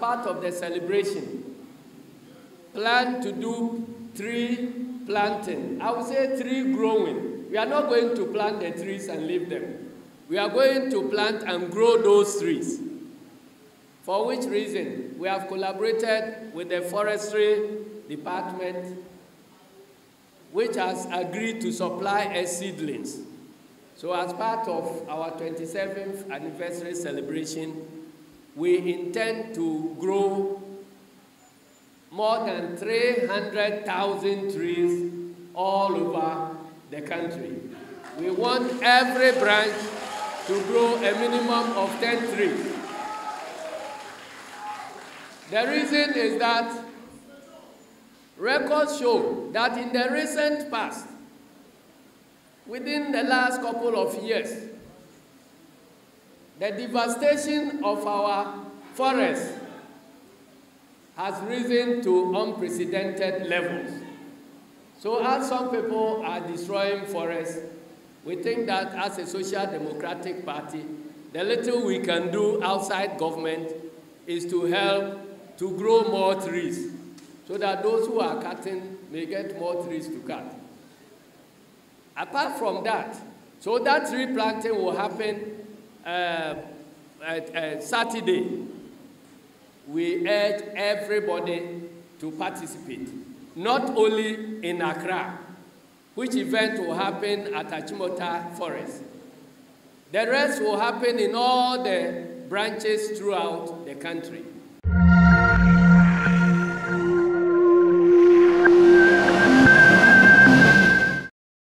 part of the celebration, plan to do tree planting. I would say tree growing. We are not going to plant the trees and leave them. We are going to plant and grow those trees. For which reason, we have collaborated with the forestry department, which has agreed to supply us seedlings. So as part of our 27th anniversary celebration, we intend to grow more than 300,000 trees all over the country. We want every branch to grow a minimum of 10 trees. The reason is that records show that in the recent past, within the last couple of years, the devastation of our forests has risen to unprecedented levels. So as some people are destroying forests, we think that as a social democratic party, the little we can do outside government is to help to grow more trees so that those who are cutting may get more trees to cut. Apart from that, so that tree planting will happen uh, uh, Saturday. We urge everybody to participate, not only in Accra, which event will happen at Achimota Forest. The rest will happen in all the branches throughout the country.